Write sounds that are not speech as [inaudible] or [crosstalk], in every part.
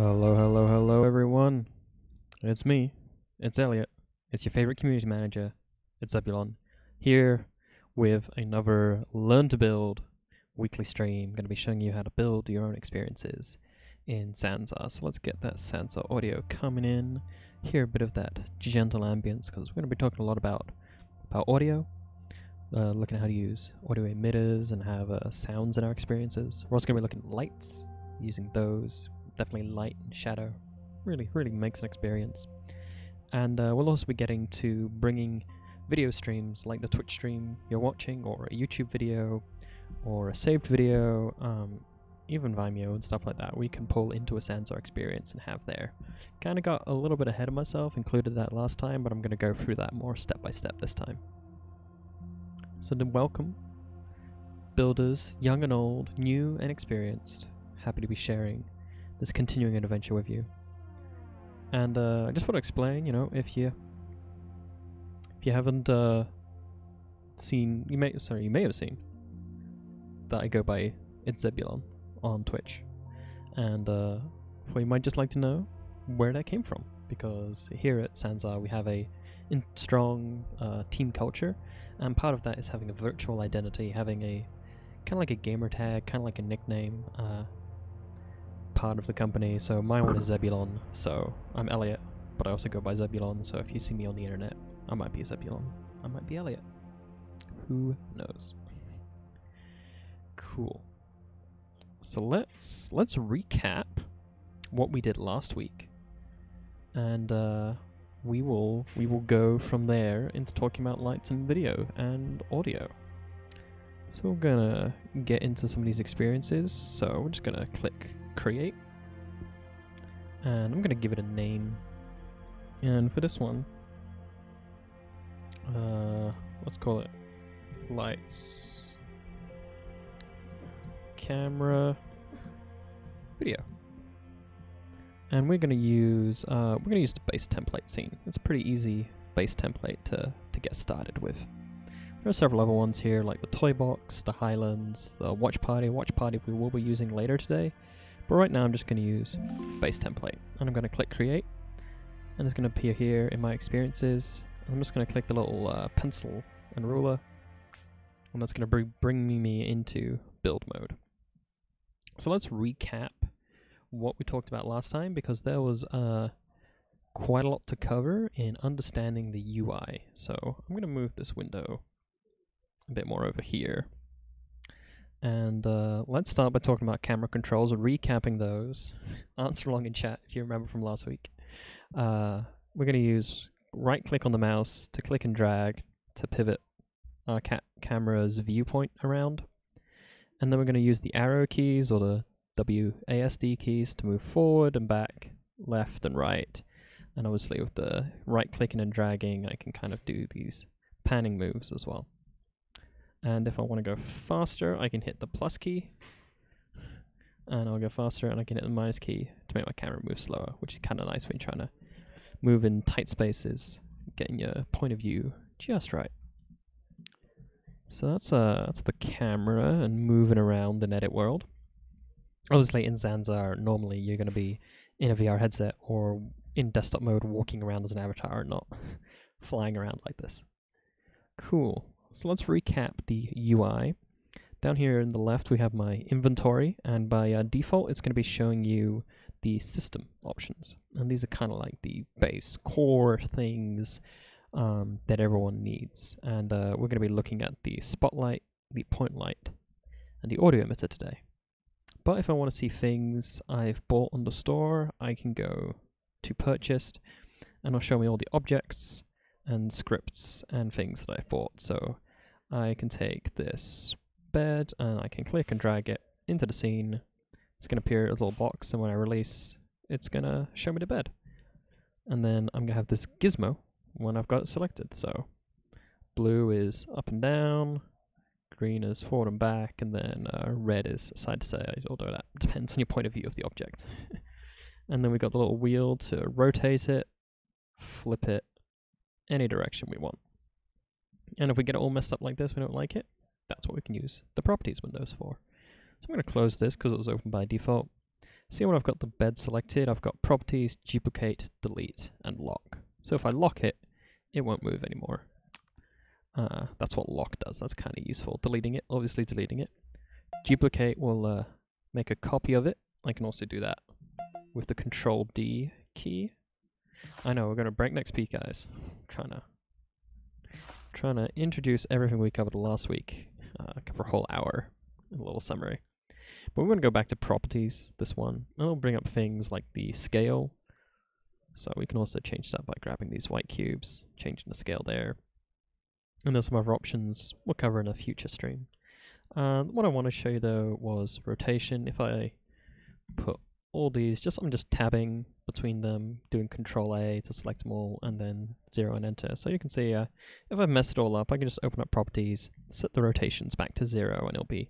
Hello, hello, hello, everyone. It's me. It's Elliot. It's your favorite community manager. It's Zebulon. Here with another Learn to Build weekly stream. going to be showing you how to build your own experiences in Sansar. So let's get that Sansar audio coming in. Hear a bit of that gentle ambience because we're going to be talking a lot about, about audio. Uh, looking at how to use audio emitters and have uh, sounds in our experiences. We're also going to be looking at lights, using those definitely light and shadow. Really, really makes an experience. And uh, we'll also be getting to bringing video streams like the Twitch stream you're watching, or a YouTube video, or a saved video, um, even Vimeo and stuff like that, we can pull into a Sansar experience and have there. Kind of got a little bit ahead of myself, included that last time, but I'm going to go through that more step by step this time. So then welcome, builders, young and old, new and experienced. Happy to be sharing this continuing adventure with you. And uh, I just want to explain, you know, if you if you haven't uh, seen, you may sorry, you may have seen that I go by it's Zebulon on Twitch, and uh, well, you might just like to know where that came from because here at Sansar we have a strong uh, team culture, and part of that is having a virtual identity, having a kind of like a gamer tag, kind of like a nickname. Uh, part of the company, so my one is Zebulon, so I'm Elliot, but I also go by Zebulon, so if you see me on the internet, I might be Zebulon. I might be Elliot. Who knows? Cool. So let's let's recap what we did last week. And uh, we will we will go from there into talking about lights and video and audio. So we're gonna get into some of these experiences. So we're just gonna click create. And I'm going to give it a name. And for this one, uh, let's call it lights, camera, video. And we're going to use uh, we're going to use the base template scene. It's a pretty easy base template to to get started with. There are several other ones here, like the toy box, the Highlands, the watch party. Watch party we will be using later today. But right now I'm just going to use base template. And I'm going to click create. And it's going to appear here in my experiences. I'm just going to click the little uh, pencil and ruler. And that's going to br bring me into build mode. So let's recap what we talked about last time because there was uh, quite a lot to cover in understanding the UI. So I'm going to move this window a bit more over here. And uh, let's start by talking about camera controls, and recapping those. [laughs] Answer along in chat if you remember from last week. Uh, we're going to use right click on the mouse to click and drag to pivot our ca camera's viewpoint around. And then we're going to use the arrow keys or the WASD keys to move forward and back, left and right. And obviously with the right clicking and dragging, I can kind of do these panning moves as well. And if I want to go faster, I can hit the plus key. And I'll go faster and I can hit the minus key to make my camera move slower, which is kind of nice when you're trying to move in tight spaces, getting your point of view just right. So that's uh that's the camera and moving around the edit world. Obviously in Sansar, normally you're gonna be in a VR headset or in desktop mode walking around as an avatar and not [laughs] flying around like this. Cool. So let's recap the UI. Down here in the left, we have my inventory, and by uh, default, it's going to be showing you the system options. And these are kind of like the base core things um, that everyone needs. And uh, we're going to be looking at the spotlight, the point light, and the audio emitter today. But if I want to see things I've bought on the store, I can go to purchased, and it'll show me all the objects and scripts and things that I bought. So I can take this bed and I can click and drag it into the scene. It's going to appear as a little box, and when I release, it's going to show me the bed. And then I'm going to have this gizmo when I've got it selected. So blue is up and down, green is forward and back, and then uh, red is side to side, although that [laughs] depends on your point of view of the object. [laughs] and then we've got the little wheel to rotate it, flip it, any direction we want. And if we get it all messed up like this, we don't like it, that's what we can use the properties windows for. So I'm going to close this because it was open by default. See when I've got the bed selected, I've got properties, duplicate, delete, and lock. So if I lock it, it won't move anymore. Uh, that's what lock does. That's kind of useful. Deleting it, obviously deleting it. Duplicate will uh, make a copy of it. I can also do that with the Control D key. I know we're gonna breakneck speed, guys. trying to trying to introduce everything we covered last week. Uh, a whole hour a little summary. But we're gonna go back to properties. This one, and it'll bring up things like the scale. So we can also change that by grabbing these white cubes, changing the scale there. And there's some other options we'll cover in a future stream. Uh, what I want to show you though was rotation. If I put all these, just I'm just tabbing between them, doing Control A to select them all, and then zero and enter. So you can see uh, if I mess it all up, I can just open up properties, set the rotations back to zero, and it'll be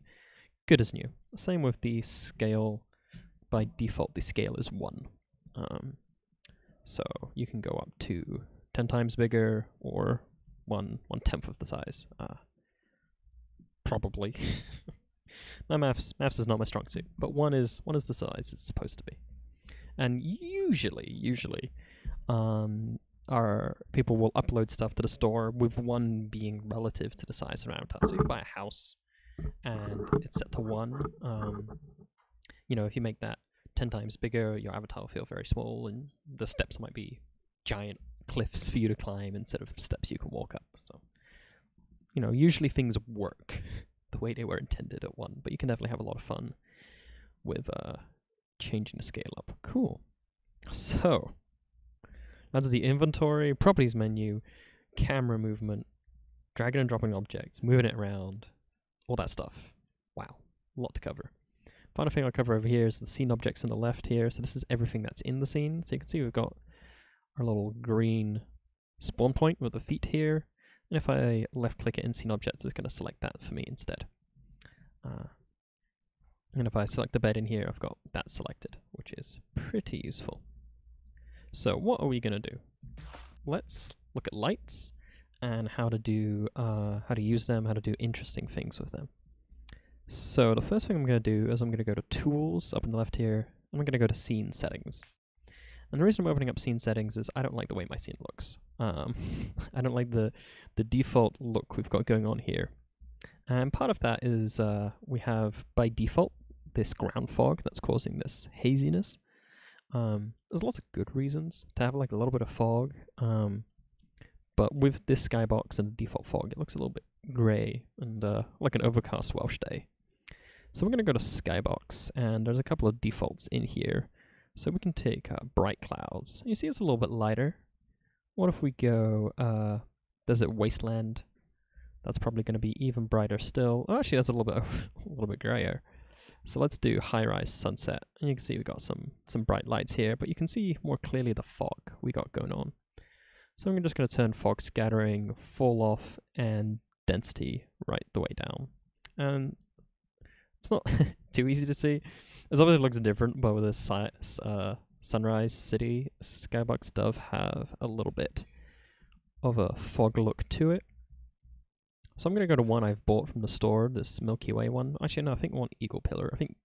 good as new. Same with the scale. By default, the scale is one. Um, so you can go up to 10 times bigger or one one tenth of the size. Uh, probably. [laughs] my maths maths is not my strong suit, but one is one is the size it's supposed to be. And usually, usually, um, our people will upload stuff to the store with one being relative to the size of avatar. So you buy a house and it's set to one. Um, you know, if you make that ten times bigger, your avatar will feel very small, and the steps might be giant cliffs for you to climb instead of steps you can walk up. So, you know, usually things work [laughs] the way they were intended at one, but you can definitely have a lot of fun with uh, changing the scale up. Cool. So, that's the inventory, properties menu, camera movement, dragging and dropping objects, moving it around, all that stuff. Wow, a lot to cover. Final thing I'll cover over here is the scene objects on the left here. So this is everything that's in the scene. So you can see we've got our little green spawn point with the feet here. And if I left click it in scene objects, it's going to select that for me instead. Uh, and if I select the bed in here, I've got that selected, which is pretty useful. So what are we going to do? Let's look at lights and how to do uh, how to use them, how to do interesting things with them. So the first thing I'm going to do is I'm going to go to Tools up in the left here. I'm going to go to Scene Settings. And the reason I'm opening up scene settings is I don't like the way my scene looks. Um, [laughs] I don't like the the default look we've got going on here. And part of that is uh, we have by default this ground fog that's causing this haziness. Um, there's lots of good reasons to have like a little bit of fog. Um, but with this skybox and the default fog, it looks a little bit grey and uh, like an overcast Welsh day. So we're going to go to skybox, and there's a couple of defaults in here. So we can take uh, bright clouds. You see it's a little bit lighter. What if we go uh, desert wasteland? That's probably going to be even brighter still. Oh, actually, that's a little bit [laughs] a little bit grayer. So let's do high rise sunset. And you can see we've got some some bright lights here, but you can see more clearly the fog we got going on. So I'm just going to turn fog scattering, fall off, and density right the way down. And it's not [laughs] too easy to see. It obviously looks different, but with this uh, Sunrise City, Skybox does have a little bit of a fog look to it. So I'm going to go to one I've bought from the store, this Milky Way one. Actually, no, I think one Eagle Pillar. I think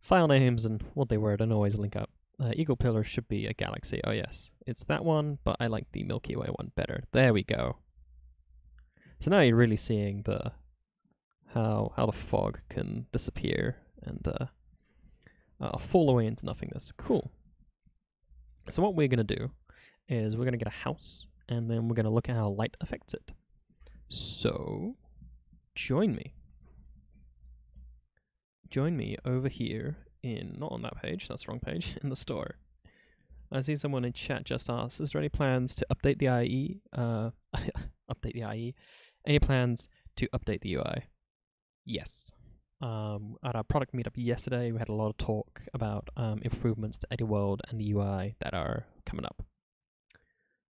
file names and what they were don't always link up. Uh, Eagle Pillar should be a galaxy. Oh, yes. It's that one, but I like the Milky Way one better. There we go. So now you're really seeing the how how the fog can disappear and uh, uh, fall away into nothingness. Cool. So what we're going to do is we're going to get a house and then we're going to look at how light affects it. So join me. Join me over here in, not on that page, that's the wrong page, [laughs] in the store. I see someone in chat just asked, is there any plans to update the IE? Uh, [laughs] update the IE? Any plans to update the UI? Yes. Um, at our product meetup yesterday, we had a lot of talk about um, improvements to Edit World and the UI that are coming up.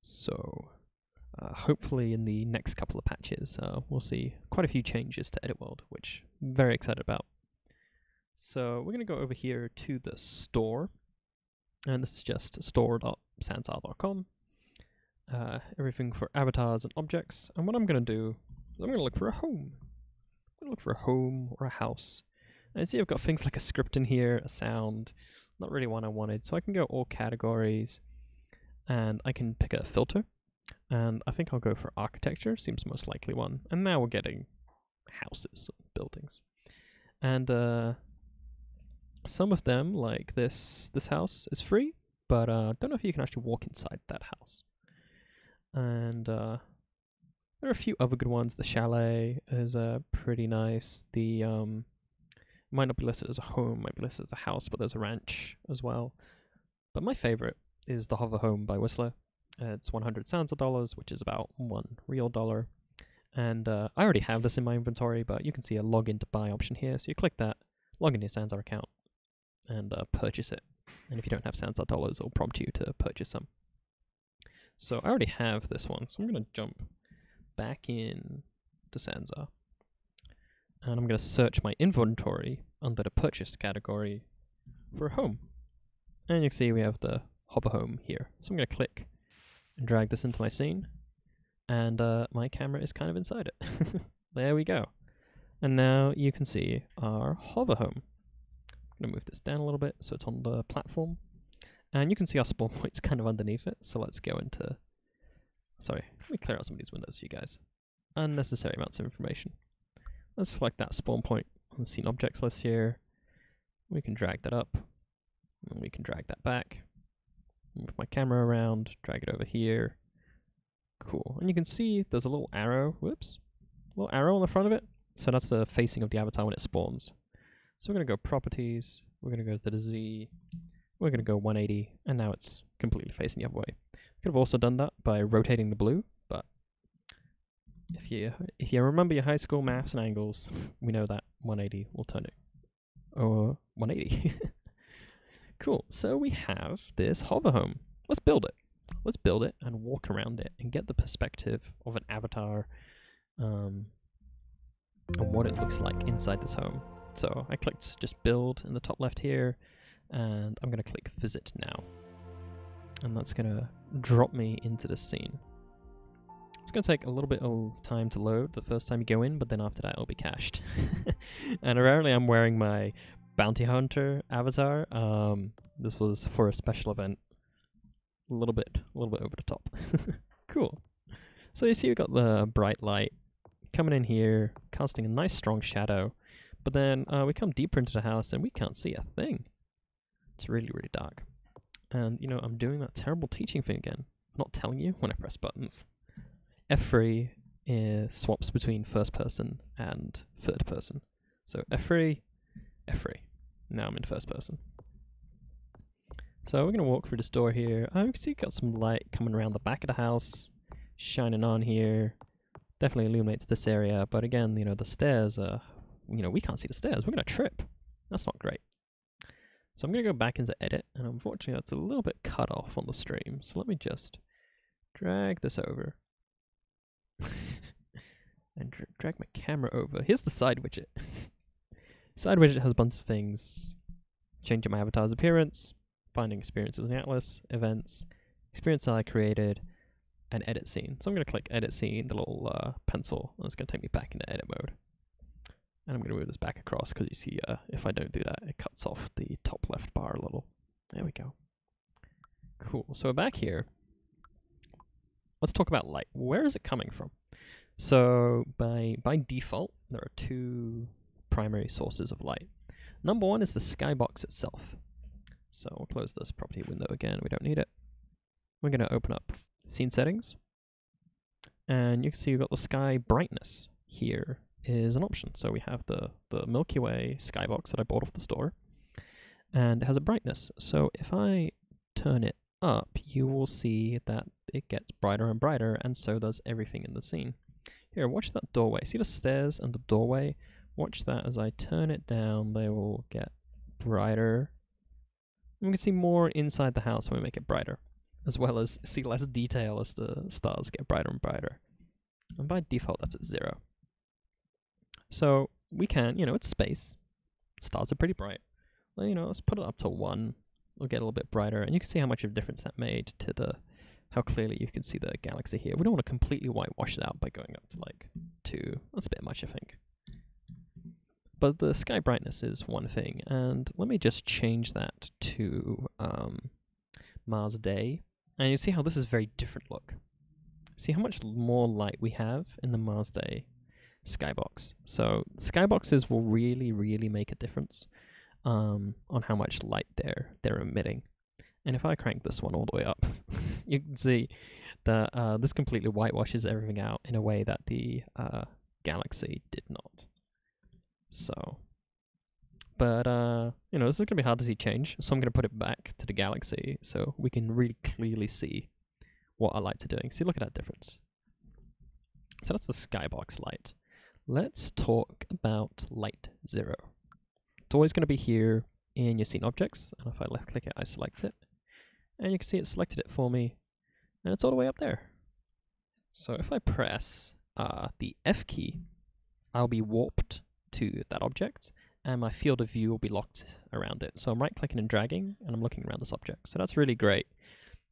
So, uh, hopefully, in the next couple of patches, uh, we'll see quite a few changes to Edit World, which I'm very excited about. So, we're going to go over here to the store, and this is just store.sansar.com. Uh, everything for avatars and objects. And what I'm going to do is I'm going to look for a home I'm going to look for a home or a house. And see I've got things like a script in here, a sound, not really one I wanted. So I can go all categories and I can pick a filter. And I think I'll go for architecture, seems the most likely one. And now we're getting houses, buildings. And uh, some of them, like this this house, is free, but uh, don't know if you can actually walk inside that house. And uh, there are a few other good ones. The chalet is uh, pretty nice. The um, might not be listed as a home, might be listed as a house, but there's a ranch as well. But my favorite is the Hover Home by Whistler. It's 100 Sansar dollars, which is about one real dollar. And uh, I already have this in my inventory, but you can see a login to buy option here. So you click that, log in your Sansar account, and uh, purchase it. And if you don't have Sansar dollars, it'll prompt you to purchase some. So I already have this one, so I'm going to jump back in to Sansar. And I'm going to search my inventory under the purchase category for a home. And you can see we have the hover home here. So I'm going to click drag this into my scene. And uh, my camera is kind of inside it. [laughs] there we go. And now you can see our hover home. I'm going to move this down a little bit so it's on the platform. And you can see our spawn [laughs] point's kind of underneath it. So let's go into Sorry, let me clear out some of these windows for you guys. Unnecessary amounts of information. Let's select that spawn point on the scene objects list here. We can drag that up. And we can drag that back. Move my camera around, drag it over here. Cool. And you can see there's a little arrow, whoops, little arrow on the front of it. So that's the facing of the avatar when it spawns. So we're going to go properties, we're going to go to the Z, we're going to go 180, and now it's completely facing the other way. Could have also done that by rotating the blue, but if you if you remember your high school maths and angles, [laughs] we know that 180 will turn it. Or 180. [laughs] cool. So we have this hover home. Let's build it. Let's build it and walk around it and get the perspective of an avatar um, and what it looks like inside this home. So I clicked just build in the top left here, and I'm going to click visit now and that's going to drop me into the scene. It's going to take a little bit of time to load the first time you go in, but then after that it'll be cached. [laughs] and apparently I'm wearing my bounty hunter avatar. Um, this was for a special event. A little bit, a little bit over the top. [laughs] cool. So you see we've got the bright light coming in here, casting a nice strong shadow. But then uh, we come deeper into the house and we can't see a thing. It's really, really dark. And, you know, I'm doing that terrible teaching thing again. I'm not telling you when I press buttons. F3 is swaps between first person and third person. So F3, F3. Now I'm in first person. So we're going to walk through this door here. Oh, you can see got some light coming around the back of the house, shining on here. Definitely illuminates this area, but again, you know, the stairs are, you know, we can't see the stairs. We're going to trip. That's not great. So I'm going to go back into edit, and unfortunately that's a little bit cut off on the stream. So let me just drag this over. [laughs] and dra drag my camera over. Here's the side widget. [laughs] side widget has a bunch of things. Changing my avatar's appearance, finding experiences in the atlas, events, experience that I created, and edit scene. So I'm going to click edit scene, the little uh, pencil, and it's going to take me back into edit mode. And I'm going to move this back across because you see uh, if I don't do that, it cuts off the top left bar a little. There we go. Cool. So we're back here, let's talk about light. Where is it coming from? So by, by default, there are two primary sources of light. Number one is the skybox itself. So we'll close this property window again. We don't need it. We're going to open up scene settings. And you can see we've got the sky brightness here is an option. So we have the, the Milky Way skybox that I bought off the store, and it has a brightness. So if I turn it up, you will see that it gets brighter and brighter, and so does everything in the scene. Here, watch that doorway. See the stairs and the doorway? Watch that as I turn it down, they will get brighter. And we can see more inside the house when we make it brighter, as well as see less detail as the stars get brighter and brighter. And by default, that's at zero. So we can, you know, it's space. Stars are pretty bright. Well, you know, let's put it up to one. It'll get a little bit brighter, and you can see how much of a difference that made to the how clearly you can see the galaxy here. We don't want to completely whitewash it out by going up to like two. That's a bit much, I think. But the sky brightness is one thing, and let me just change that to um, Mars day, and you see how this is very different look. See how much more light we have in the Mars day skybox. So skyboxes will really, really make a difference um, on how much light they're they're emitting. And if I crank this one all the way up, [laughs] you can see that uh, this completely whitewashes everything out in a way that the uh, Galaxy did not. So, but uh, you know, this is gonna be hard to see change. So I'm gonna put it back to the Galaxy so we can really clearly see what our lights are doing. See, look at that difference. So that's the skybox light. Let's talk about light zero. It's always going to be here in your scene objects. And if I left click it, I select it. And you can see it selected it for me. And it's all the way up there. So if I press uh, the F key, I'll be warped to that object and my field of view will be locked around it. So I'm right clicking and dragging and I'm looking around this object. So that's really great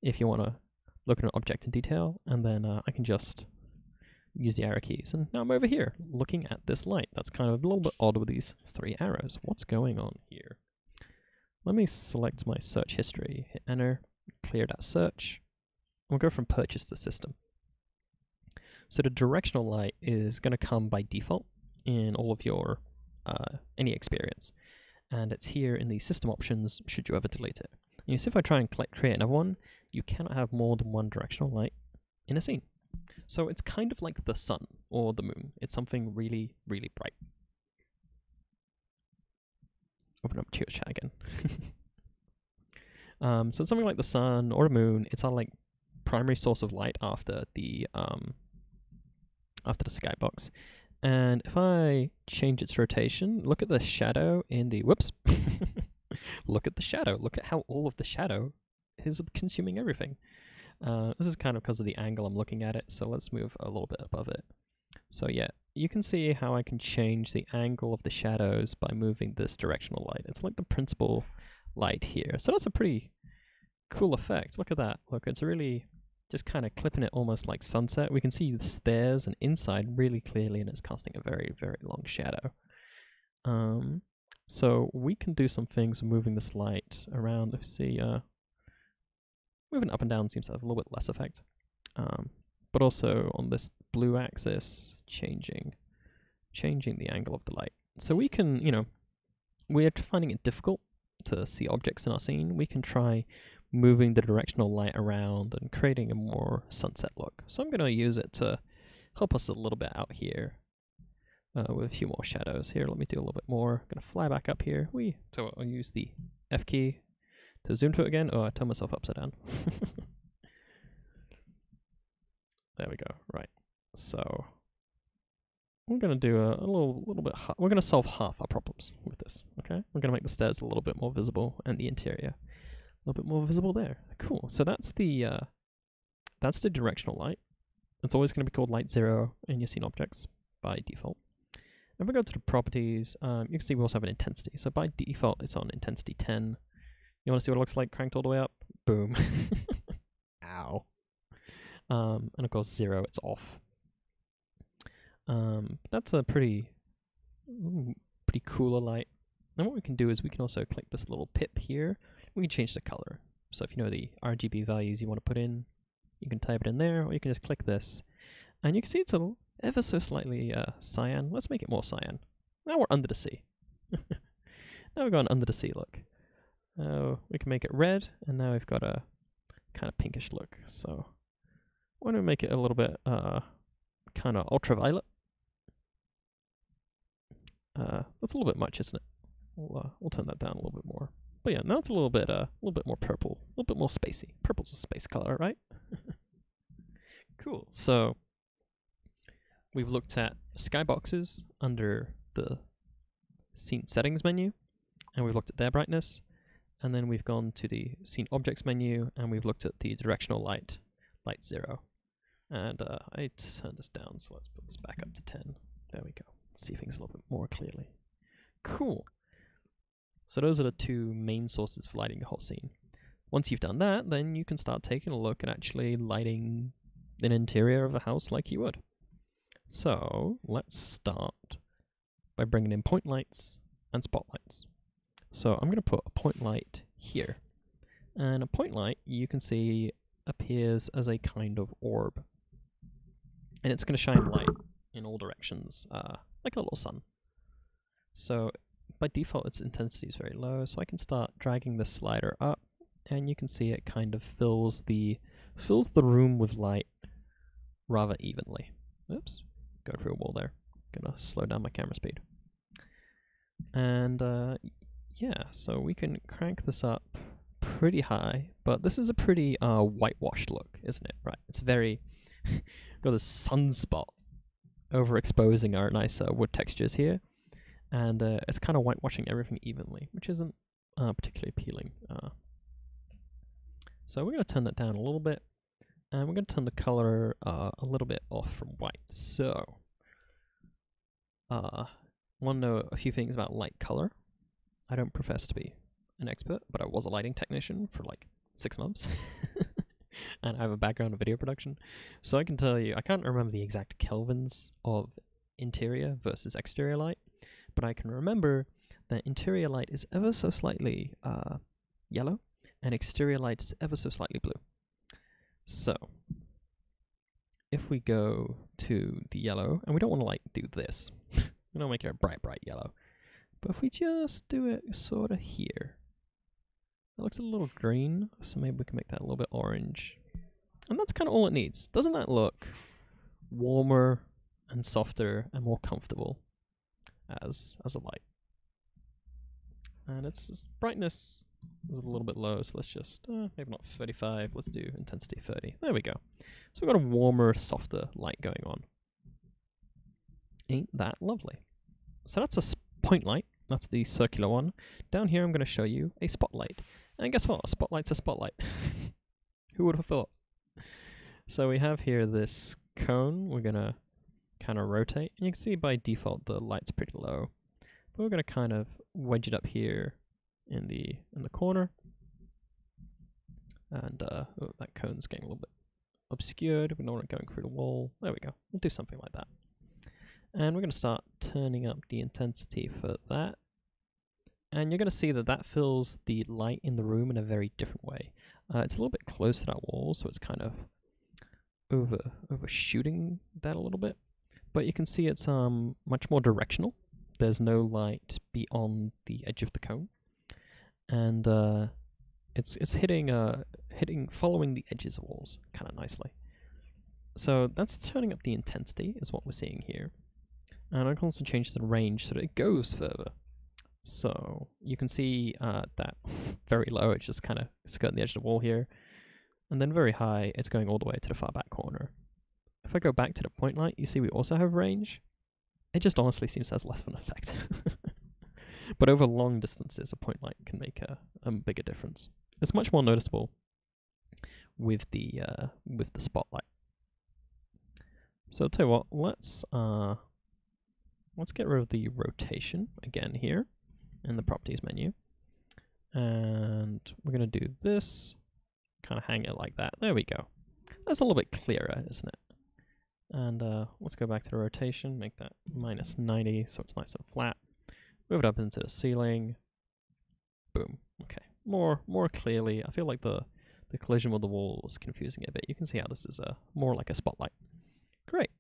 if you want to look at an object in detail and then uh, I can just use the arrow keys. And now I'm over here looking at this light. That's kind of a little bit odd with these three arrows. What's going on here? Let me select my search history, hit enter, clear that search. We'll go from purchase to system. So the directional light is going to come by default in all of your uh, any experience. And it's here in the system options should you ever delete it. And you see if I try and create another one, you cannot have more than one directional light in a scene. So it's kind of like the sun or the moon. It's something really, really bright. Open up Cheer Chat again. [laughs] um, so something like the sun or the moon. It's our like primary source of light after the um, after the skybox. And if I change its rotation, look at the shadow in the whoops. [laughs] look at the shadow. Look at how all of the shadow is consuming everything. Uh, this is kind of because of the angle I'm looking at it, so let's move a little bit above it. So yeah, you can see how I can change the angle of the shadows by moving this directional light. It's like the principal light here. So that's a pretty cool effect. Look at that. Look, it's really just kind of clipping it almost like sunset. We can see the stairs and inside really clearly, and it's casting a very, very long shadow. Um, so we can do some things moving this light around. Let's see, uh, moving up and down seems to have a little bit less effect. Um, but also on this blue axis, changing, changing the angle of the light. So we can, you know, we're finding it difficult to see objects in our scene. We can try moving the directional light around and creating a more sunset look. So I'm going to use it to help us a little bit out here uh, with a few more shadows here. Let me do a little bit more. I'm going to fly back up here. We So I'll use the F key to zoom to it again. Oh, I turned myself upside down. [laughs] there we go. Right. So we're going to do a, a, little little bit. we're going to solve half our problems with this. Okay. We're going to make the stairs a little bit more visible and the interior a little bit more visible there. Cool. So that's the uh, that's the directional light. It's always going to be called light zero in your scene objects by default. If we go to the properties, um, you can see we also have an intensity. So by default, it's on intensity 10. You want to see what it looks like cranked all the way up? Boom. [laughs] Ow. Um, and of course, zero, it's off. Um, that's a pretty, ooh, pretty cooler light. And what we can do is we can also click this little pip here. We can change the color. So if you know the RGB values you want to put in, you can type it in there, or you can just click this. And you can see it's a ever so slightly uh, cyan. Let's make it more cyan. Now we're under the sea. [laughs] now we're going under the sea look. Uh, we can make it red, and now we've got a kind of pinkish look. So why don't we make it a little bit uh, kind of ultraviolet? Uh, that's a little bit much, isn't it? We'll, uh, we'll turn that down a little bit more. But yeah, now it's a little bit uh, a little bit more purple, a little bit more spacey. Purple's a space color, right? [laughs] cool. So we've looked at skyboxes under the scene settings menu, and we've looked at their brightness. And then we've gone to the scene objects menu and we've looked at the directional light, light zero. And uh, I turned this down, so let's put this back up to 10. There we go. Let's see things a little bit more clearly. Cool. So those are the two main sources for lighting the whole scene. Once you've done that, then you can start taking a look at actually lighting an interior of a house like you would. So let's start by bringing in point lights and spotlights. So I'm going to put a point light here. And a point light, you can see, appears as a kind of orb. And it's going to shine light in all directions, uh, like a little sun. So by default, its intensity is very low, so I can start dragging the slider up, and you can see it kind of fills the fills the room with light rather evenly. Oops, going through a wall there. Gonna slow down my camera speed. And uh, yeah, so we can crank this up pretty high, but this is a pretty uh, whitewashed look, isn't it? Right, it's very [laughs] got a sunspot overexposing our nice wood textures here, and uh, it's kind of whitewashing everything evenly, which isn't uh, particularly appealing. Uh. so we're going to turn that down a little bit, and we're going to turn the color uh, a little bit off from white. So, uh, want to know a few things about light color. I don't profess to be an expert, but I was a lighting technician for like six months. [laughs] and I have a background in video production. So I can tell you, I can't remember the exact kelvins of interior versus exterior light, but I can remember that interior light is ever so slightly uh, yellow, and exterior light is ever so slightly blue. So, if we go to the yellow, and we don't want to like do this, [laughs] we don't make it a bright, bright yellow, but if we just do it sort of here, it looks a little green, so maybe we can make that a little bit orange. And that's kind of all it needs. Doesn't that look warmer and softer and more comfortable as as a light? And its, brightness is a little bit low, so let's just, uh, maybe not 35, let's do intensity 30. There we go. So we've got a warmer, softer light going on. Ain't that lovely? So that's a point light. That's the circular one. Down here I'm going to show you a spotlight. And guess what? A spotlight's a spotlight. [laughs] Who would have thought? So we have here this cone. We're going to kind of rotate. And you can see by default the light's pretty low. But we're going to kind of wedge it up here in the in the corner. And uh, oh, that cone's getting a little bit obscured. We don't want it going through the wall. There we go. We'll do something like that. And we're going to start turning up the intensity for that. And you're going to see that that fills the light in the room in a very different way. Uh, it's a little bit close to that wall, so it's kind of over overshooting that a little bit. But you can see it's um much more directional. There's no light beyond the edge of the cone, and uh, it's it's hitting uh hitting following the edges of walls kind of nicely. So that's turning up the intensity is what we're seeing here. And I can also change the range so that it goes further. So you can see uh, that [laughs] very low, it's just kind of skirting the edge of the wall here. And then very high, it's going all the way to the far back corner. If I go back to the point light, you see we also have range. It just honestly seems has less of an effect. [laughs] but over long distances, a point light can make a, a bigger difference. It's much more noticeable with the uh, with the spotlight. So I'll tell you what, let's uh, let's get rid of the rotation again here in the properties menu. And we're going to do this, kind of hang it like that. There we go. That's a little bit clearer, isn't it? And uh, let's go back to the rotation, make that minus 90 so it's nice and flat. Move it up into the ceiling. Boom. Okay. More more clearly. I feel like the, the collision with the wall was confusing a bit. You can see how this is a, more like a spotlight. Great.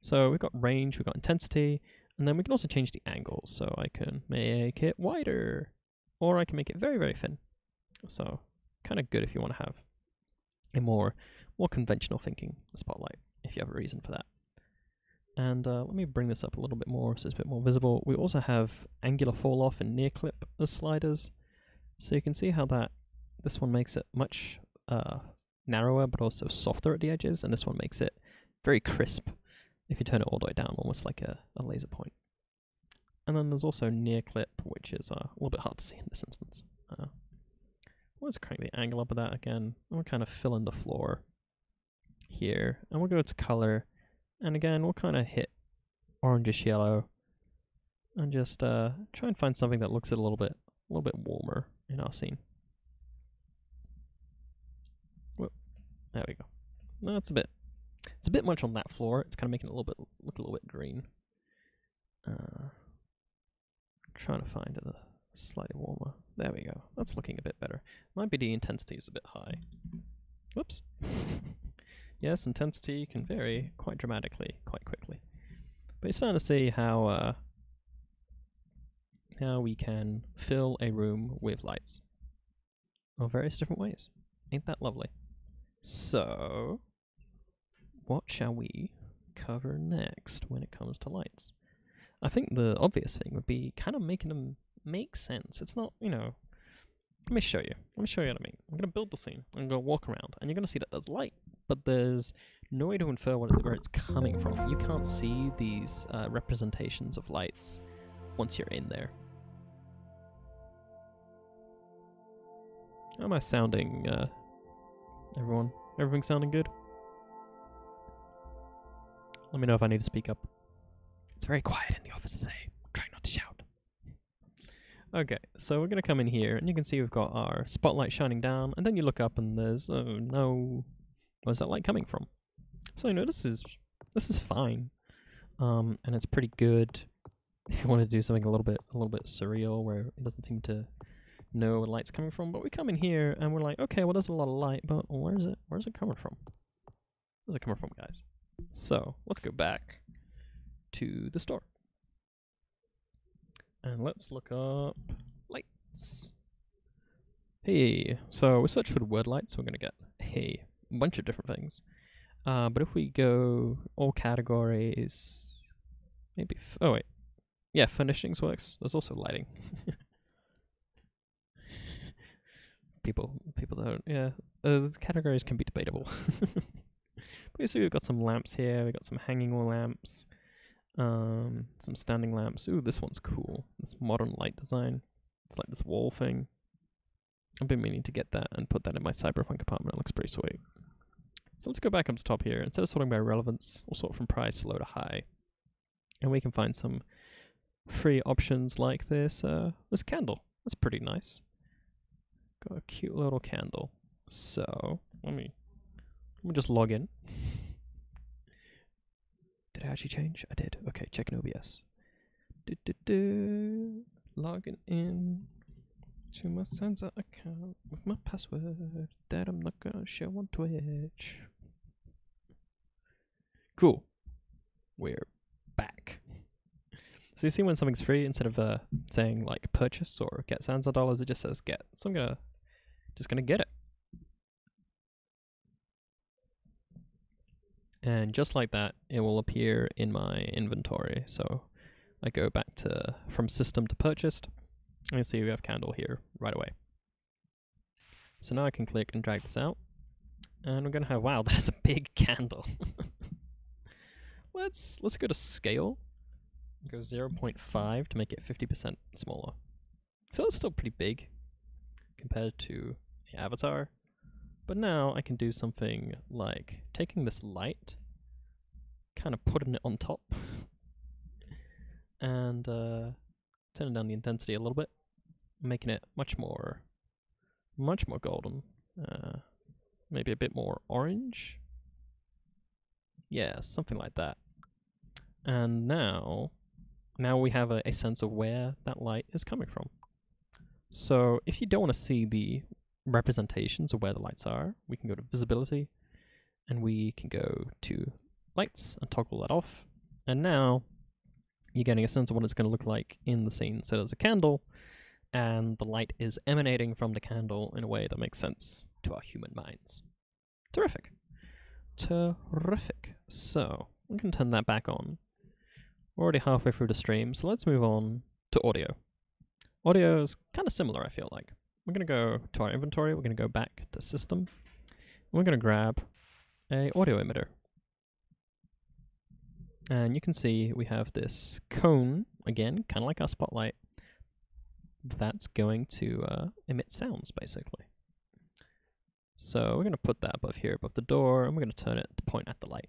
So we've got range, we've got intensity, and then we can also change the angle. So I can make it wider, or I can make it very, very thin. So kind of good if you want to have a more more conventional thinking spotlight, if you have a reason for that. And uh, let me bring this up a little bit more so it's a bit more visible. We also have angular fall off and near clip as sliders. So you can see how that this one makes it much uh, narrower but also softer at the edges, and this one makes it very crisp if you turn it all the way down, almost like a, a laser point. And then there's also near clip, which is uh, a little bit hard to see in this instance. Uh, let's crank the angle up of that again. We'll kind of fill in the floor here. And we'll go to color. And again, we'll kind of hit orangish yellow. And just uh, try and find something that looks a little bit, a little bit warmer in our scene. Whoop. There we go. That's a bit it's a bit much on that floor. It's kind of making it a little bit look a little bit green. Uh, trying to find a slightly warmer. There we go. That's looking a bit better. Might be the intensity is a bit high. Whoops. [laughs] yes, intensity can vary quite dramatically, quite quickly. But you're starting to see how uh, how we can fill a room with lights. Or various different ways. Ain't that lovely? So, what shall we cover next when it comes to lights? I think the obvious thing would be kind of making them make sense. It's not, you know. Let me show you. Let me show you what I mean. I'm going to build the scene. I'm going to walk around, and you're going to see that there's light, but there's no way to infer what where it's coming from. You can't see these uh, representations of lights once you're in there. How am I sounding, uh, everyone? Everything sounding good? Let me know if I need to speak up. It's very quiet in the office today. I'm trying not to shout. Okay, so we're going to come in here, and you can see we've got our spotlight shining down, and then you look up and there's oh, no... Where's that light coming from? So you know, this is, this is fine. Um, and it's pretty good [laughs] if you want to do something a little bit, a little bit surreal, where it doesn't seem to know where the light's coming from. But we come in here, and we're like, okay, well, there's a lot of light, but where is it? Where's it coming from? Where's it coming from, guys? So let's go back to the store. And let's look up lights. Hey, so we search for the word lights, we're going to get a bunch of different things. Uh, but if we go all categories, maybe, oh wait, yeah, furnishings works. There's also lighting. [laughs] people, people don't, yeah, uh, categories can be debatable. [laughs] but you see we've got some lamps here, we've got some hanging wall lamps, um, some standing lamps. Ooh, this one's cool. This modern light design. It's like this wall thing. I've been meaning to get that and put that in my cyberpunk apartment. It looks pretty sweet. So let's go back up to top here. Instead of sorting by relevance, we'll sort from price low to high. And we can find some free options like this. Uh, this candle. That's pretty nice. Got a cute little candle. So let me let me just log in. Did I actually change? I did. Okay, checking OBS. Do, do, do. Logging in to my Sansar account with my password that I'm not gonna show on Twitch. Cool. We're back. So you see when something's free, instead of uh, saying like purchase or get Sansar dollars, it just says get. So I'm gonna just gonna get it. And just like that, it will appear in my inventory. So I go back to from system to purchased. And see we have candle here right away. So now I can click and drag this out. And we're gonna have wow, [laughs] that is a big candle. [laughs] let's let's go to scale. Go 0.5 to make it 50% smaller. So that's still pretty big compared to the avatar. But now I can do something like taking this light, kind of putting it on top, [laughs] and uh, turning down the intensity a little bit, making it much more, much more golden. Uh, maybe a bit more orange. Yeah, something like that. And now, now we have a, a sense of where that light is coming from. So if you don't want to see the representations of where the lights are, we can go to visibility and we can go to lights and toggle that off. And now you're getting a sense of what it's going to look like in the scene. So there's a candle and the light is emanating from the candle in a way that makes sense to our human minds. Terrific. Terrific. So we can turn that back on. We're already halfway through the stream, so let's move on to audio. Audio is kind of similar, I feel like we're going to go to our inventory. We're going to go back to system. We're going to grab a audio emitter. And you can see we have this cone, again, kind of like our spotlight, that's going to uh, emit sounds, basically. So we're going to put that above here, above the door, and we're going to turn it to point at the light.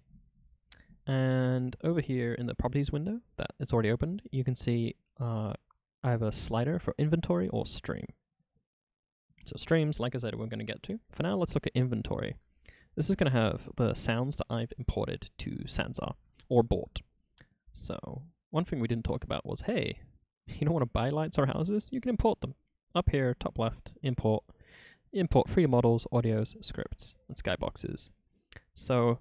And over here in the properties window that it's already opened, you can see uh, I have a slider for inventory or stream. So streams, like I said, we're going to get to. For now, let's look at inventory. This is going to have the sounds that I've imported to Sansar, or bought. So one thing we didn't talk about was, hey, [laughs] you don't want to buy lights or houses, you can import them. Up here, top left, import. Import free models, audios, scripts, and skyboxes. So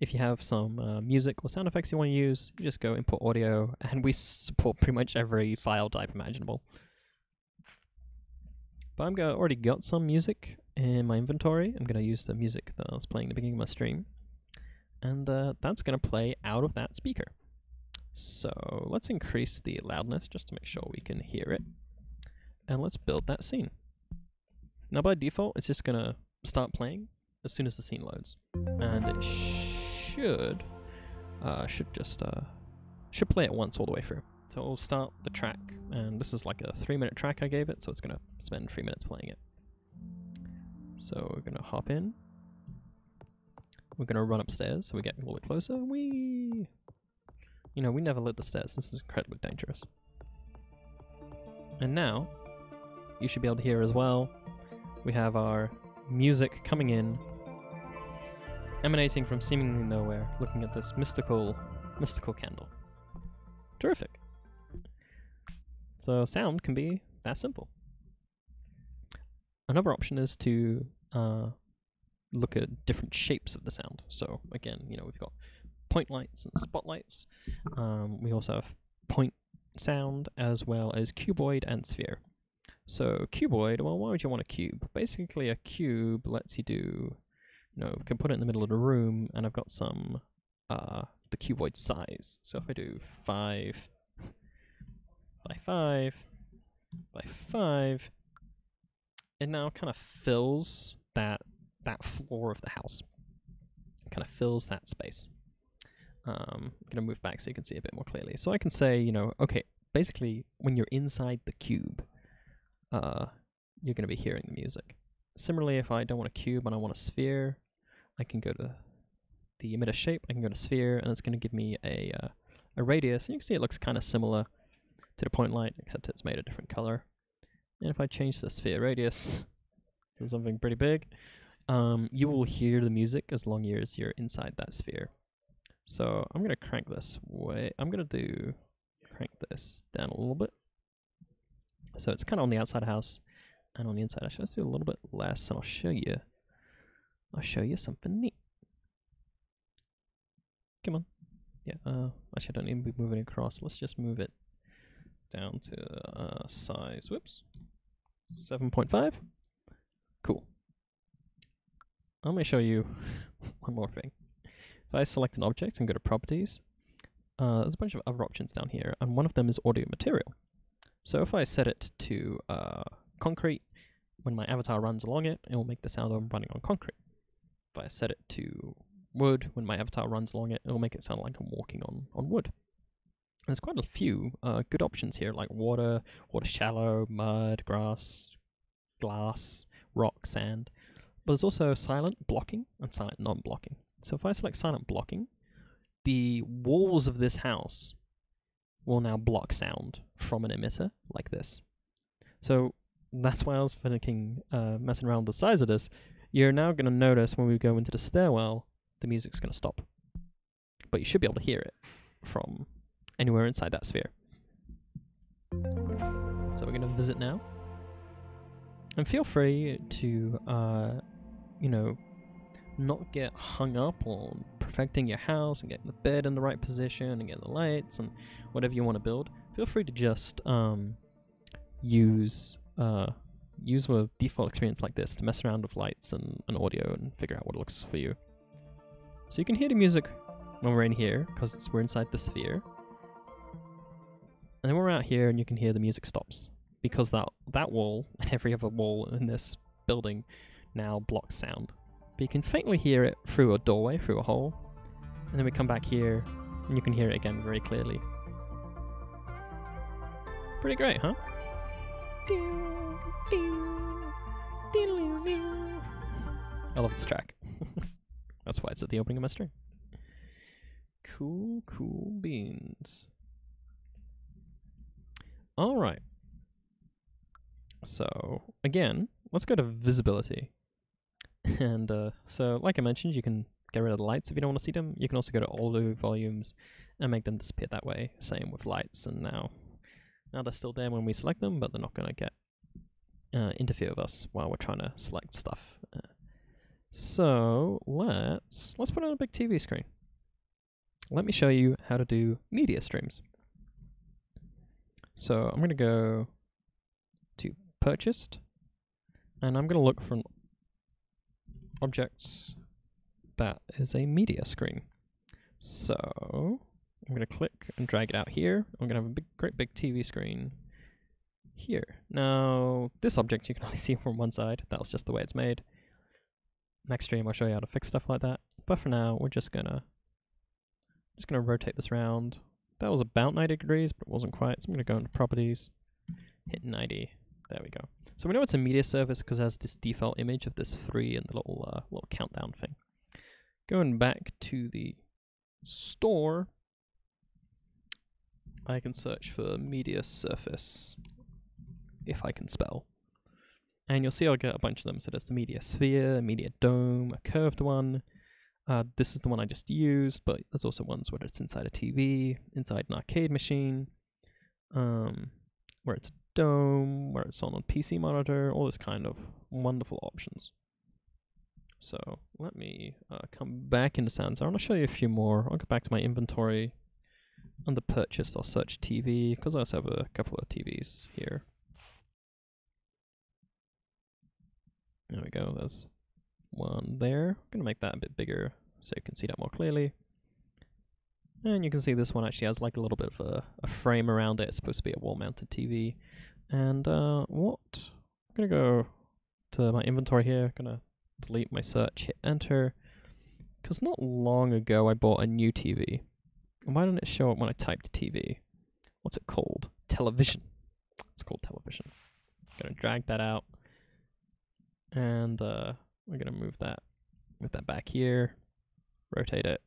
if you have some uh, music or sound effects you want to use, you just go import audio, and we support pretty much every file type imaginable. But I've got, already got some music in my inventory. I'm going to use the music that I was playing at the beginning of my stream. And uh, that's going to play out of that speaker. So let's increase the loudness just to make sure we can hear it. And let's build that scene. Now by default, it's just going to start playing as soon as the scene loads. And it should, uh, should just, uh, should play it once all the way through. So we'll start the track, and this is like a three minute track I gave it, so it's gonna spend three minutes playing it. So we're gonna hop in. We're gonna run upstairs, so we get a little bit closer. We, you know, we never lit the stairs. This is incredibly dangerous. And now, you should be able to hear as well. We have our music coming in, emanating from seemingly nowhere, looking at this mystical, mystical candle. Terrific. So sound can be that simple. Another option is to uh, look at different shapes of the sound. So again, you know, we've got point lights and spotlights. Um, we also have point sound as well as cuboid and sphere. So cuboid, well, why would you want a cube? Basically, a cube lets you do, you know, can put it in the middle of the room, and I've got some, uh, the cuboid size. So if I do five by 5 by 5. It now kind of fills that that floor of the house. It kind of fills that space. Um, I'm going to move back so you can see a bit more clearly. So I can say, you know, okay, basically when you're inside the cube, uh, you're going to be hearing the music. Similarly, if I don't want a cube and I want a sphere, I can go to the emitter shape, I can go to sphere, and it's going to give me a, uh, a radius. And you can see it looks kind of similar to the point light, except it's made a different color. And if I change the sphere radius to something pretty big, um, you will hear the music as long as you're inside that sphere. So I'm gonna crank this way. I'm gonna do crank this down a little bit. So it's kind of on the outside of house and on the inside. Actually, let's do a little bit less, and I'll show you. I'll show you something neat. Come on. Yeah. Uh, actually, I don't need to be moving across. Let's just move it down to uh, size, whoops, 7.5. Cool. Let me show you [laughs] one more thing. If I select an object and go to properties, uh, there's a bunch of other options down here, and one of them is audio material. So if I set it to uh, concrete, when my avatar runs along it, it will make the sound of running on concrete. If I set it to wood, when my avatar runs along it, it will make it sound like I'm walking on, on wood. There's quite a few uh, good options here, like water, water shallow, mud, grass, glass, rock, sand. But there's also silent blocking and silent non-blocking. So if I select silent blocking, the walls of this house will now block sound from an emitter like this. So that's why I was thinking, uh, messing around with the size of this. You're now going to notice when we go into the stairwell, the music's going to stop. But you should be able to hear it from anywhere inside that sphere. So we're going to visit now. And feel free to, uh, you know, not get hung up on perfecting your house and getting the bed in the right position and getting the lights and whatever you want to build. Feel free to just um, use uh, use a default experience like this to mess around with lights and, and audio and figure out what looks for you. So you can hear the music when we're in here because we're inside the sphere. And then we're out here and you can hear the music stops because that that wall [laughs] and every other wall in this building now blocks sound. But you can faintly hear it through a doorway, through a hole. And then we come back here and you can hear it again very clearly. Pretty great, huh? I love this track. [laughs] That's why it's at the opening of my stream. Cool, cool beans. All right. So again, let's go to visibility. [laughs] And uh, so, like I mentioned, you can get rid of the lights if you don't want to see them. You can also go to audio volumes and make them disappear that way. Same with lights. And now Now they're still there when we select them, but they're not going to get uh, interfere with us while we're trying to select stuff. Uh, so let's let's put on a big TV screen. Let me show you how to do media streams. So I'm going to go to purchased, and I'm going to look for an object that is a media screen. So I'm going to click and drag it out here. I'm going to have a big, great big TV screen here. Now, this object you can [laughs] only see from one side. That was just the way it's made. Next stream I'll show you how to fix stuff like that. But for now, we're just gonna just gonna rotate this around. That was about 90 degrees, but it wasn't quite. So I'm gonna go into properties, hit 90. There we go. So we know it's a media surface because it has this default image of this three and the little uh, little countdown thing. Going back to the store, I can search for media surface if I can spell. And you'll see I'll get a bunch of them. So there's the media sphere, media dome, a curved one. Uh, this is the one I just used, but there's also ones where it's inside a TV, inside an arcade machine, um, where it's dome, where it's on a PC monitor, all this kind of wonderful options. So let me uh, come back into Sansar and I'll show you a few more. I'll go back to my inventory. Under purchased, I'll search TV, because I also have a couple of TVs here. There we go, there's one there. I'm going to make that a bit bigger so you can see that more clearly. And you can see this one actually has like a little bit of a, a frame around it. It's supposed to be a wall-mounted TV. And uh, what? I'm to go to my inventory here. I'm to delete my search, hit enter. Because not long ago I bought a new TV. And why didn't it show up when I typed TV? What's it called? Television. It's called television. To drag that out and uh, we're gonna move that, move that back here, rotate it,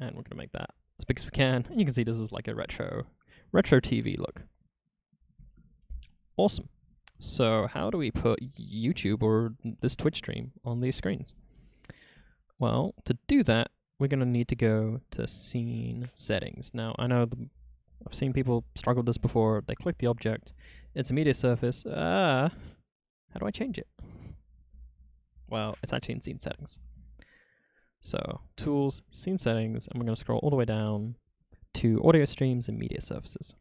and we're gonna make that as big as we can. And you can see this is like a retro, retro TV look. Awesome. So how do we put YouTube or this Twitch stream on these screens? Well, to do that, we're going to need to go to scene settings. Now, I know the, I've seen people struggle with this before. They click the object, it's a media surface. Ah, how do I change it? Well, it's actually in scene settings. So, tools, scene settings, and we're going to scroll all the way down to audio streams and media surfaces.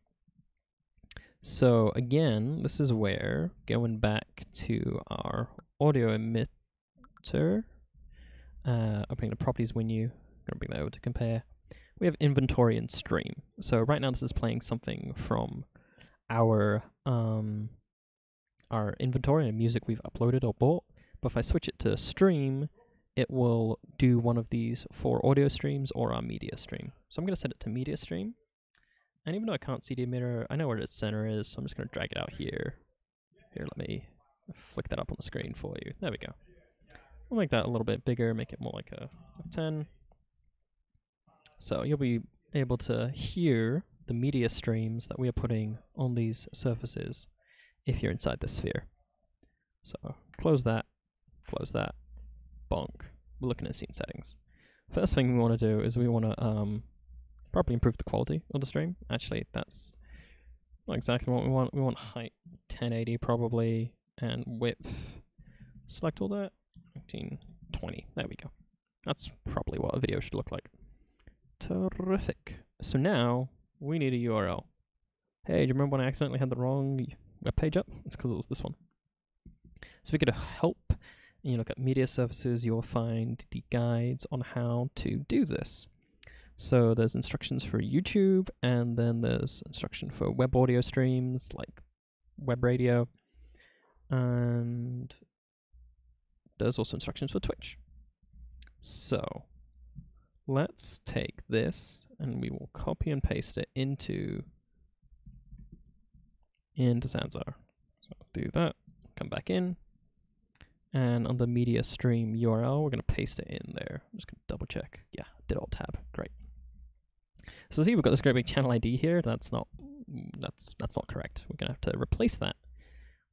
So again, this is where going back to our audio emitter, uh, opening the properties menu, going to bring that over to compare. We have inventory and stream. So right now this is playing something from our um, our inventory and music we've uploaded or bought. But if I switch it to stream, it will do one of these for audio streams or our media stream. So I'm going to set it to media stream. And even though I can't see the emitter, I know where its center is, so I'm just going to drag it out here. Here, let me flick that up on the screen for you. There we go. We'll make that a little bit bigger, make it more like a, a 10. So you'll be able to hear the media streams that we are putting on these surfaces if you're inside the sphere. So close that, close that, bonk. We're looking at scene settings. First thing we want to do is we want to um, probably improve the quality of the stream. Actually, that's not exactly what we want. We want height 1080 probably, and width, select all that, 1920. There we go. That's probably what a video should look like. Terrific. So now we need a URL. Hey, do you remember when I accidentally had the wrong web page up? It's because it was this one. So if we go to help and you look at media surfaces, you'll find the guides on how to do this. So there's instructions for YouTube, and then there's instruction for web audio streams like web radio, and there's also instructions for Twitch. So let's take this and we will copy and paste it into into Sansar. So do that, come back in, and on the media stream URL, we're going to paste it in there. I'm just to double check. Yeah, did alt tab. Great. So see, we've got this great big channel ID here. That's not that's that's not correct. We're to have to replace that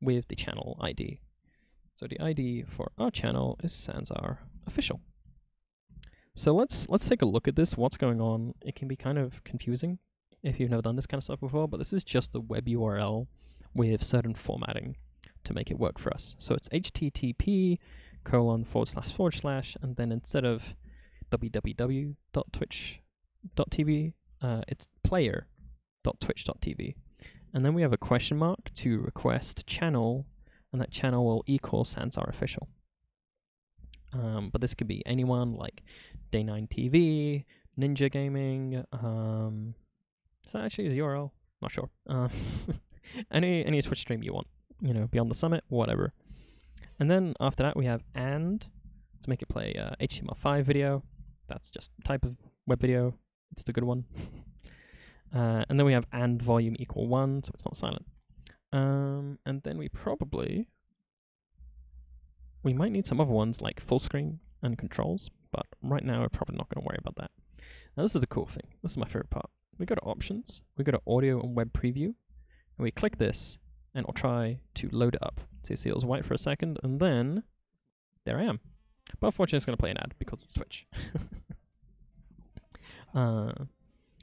with the channel ID. So the ID for our channel is Sansar official. So let's let's take a look at this. What's going on? It can be kind of confusing if you've never done this kind of stuff before, but this is just the web URL with certain formatting to make it work for us. So it's http colon forward slash forward slash, and then instead of www.twitch.tv, uh, it's player.twitch.tv. And then we have a question mark to request channel, and that channel will equal Sansar official. Um, but this could be anyone like Day9 TV, Ninja Gaming. Um, is that actually the URL? Not sure. Uh, [laughs] any any Twitch stream you want, you know, Beyond the Summit, whatever. And then after that, we have and to make it play uh, HTML5 video. That's just type of web video. It's the good one. [laughs] uh, and then we have and volume equal one, so it's not silent. Um, and then we probably we might need some other ones like full screen and controls, but right now we're probably not going to worry about that. Now this is the cool thing. This is my favorite part. We go to options, we go to audio and web preview, and we click this, and it'll try to load it up. So you see it was white for a second, and then there I am. But unfortunately it's going to play an ad because it's Twitch. [laughs] uh,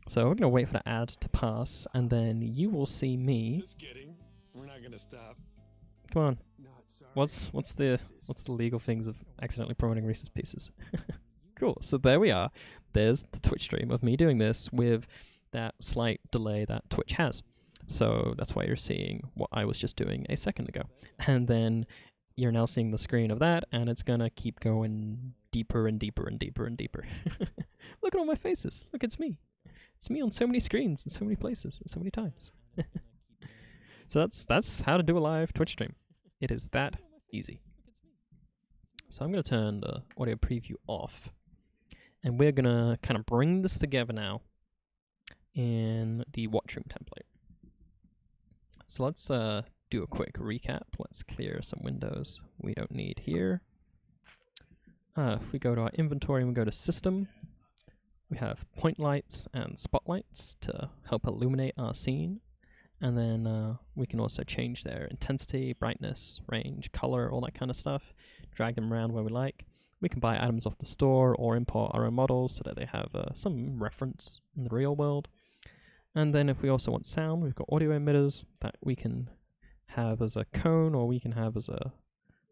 so we're going to wait for the ad to pass, and then you will see me. Just kidding. We're not gonna stop. Come on, What's what's the what's the legal things of accidentally promoting Reese's Pieces? [laughs] cool. So there we are. There's the Twitch stream of me doing this with that slight delay that Twitch has. So that's why you're seeing what I was just doing a second ago. And then you're now seeing the screen of that, and it's gonna keep going deeper and deeper and deeper and deeper. [laughs] Look at all my faces. Look, it's me. It's me on so many screens in so many places and so many times. [laughs] so that's that's how to do a live Twitch stream. It is that easy. So I'm going to turn the audio preview off, and we're going to kind of bring this together now in the watchroom template. So let's uh, do a quick recap. Let's clear some windows we don't need here. Uh, if we go to our inventory and we go to system, we have point lights and spotlights to help illuminate our scene. And then uh, we can also change their intensity, brightness, range, color, all that kind of stuff. Drag them around where we like. We can buy items off the store or import our own models so that they have uh, some reference in the real world. And then if we also want sound, we've got audio emitters that we can have as a cone or we can have as a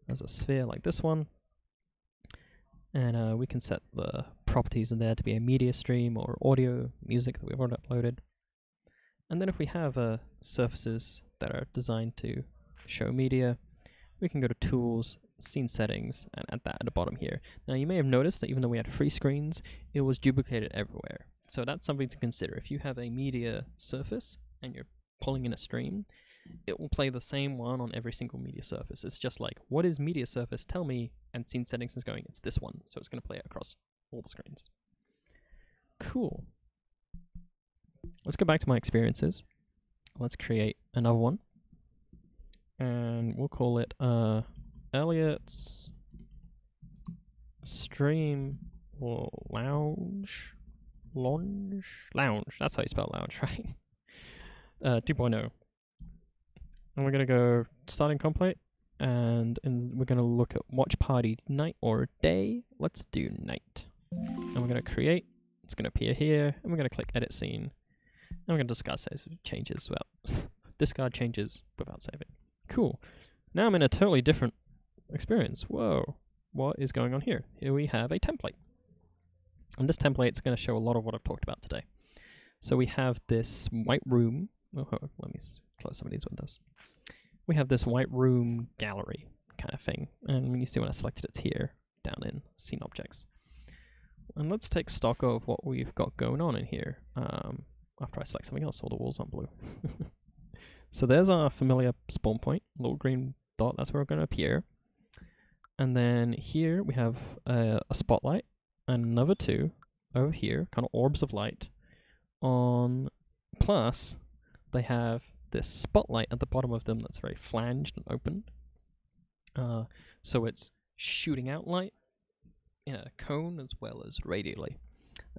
as a sphere like this one. And uh, we can set the properties in there to be a media stream or audio, music that we've already uploaded. And then if we have uh, surfaces that are designed to show media, we can go to Tools, Scene Settings, and add that at the bottom here. Now you may have noticed that even though we had free screens, it was duplicated everywhere. So that's something to consider. If you have a media surface and you're pulling in a stream, it will play the same one on every single media surface. It's just like, what is media surface? Tell me, and Scene Settings is going, it's this one. So it's going to play it across all the screens. Cool. Let's go back to my experiences. Let's create another one. And we'll call it uh, Elliot's Stream Lounge. Lounge? Lounge. That's how you spell lounge, [laughs] right? uh, 2.0. And we're going to go starting complete. And in, we're going to look at watch party night or day. Let's do night. And we're going to create. It's going to appear here. And we're going to click edit scene. And we're going to discard saves changes without [laughs] discard changes without saving. Cool. Now I'm in a totally different experience. Whoa. What is going on here? Here we have a template. And this template is going to show a lot of what I've talked about today. So we have this white room. Oh, let me close some of these windows. We have this white room gallery kind of thing. And when you see when I selected it's here, down in scene objects. And let's take stock of what we've got going on in here. Um, after I select something else, all the walls aren't blue. [laughs] so there's our familiar spawn point, little green dot, that's where we're going to appear. And then here we have a, a spotlight, and another two over here, kind of orbs of light. On plus, they have this spotlight at the bottom of them that's very flanged and open. Uh, so it's shooting out light in a cone as well as radially.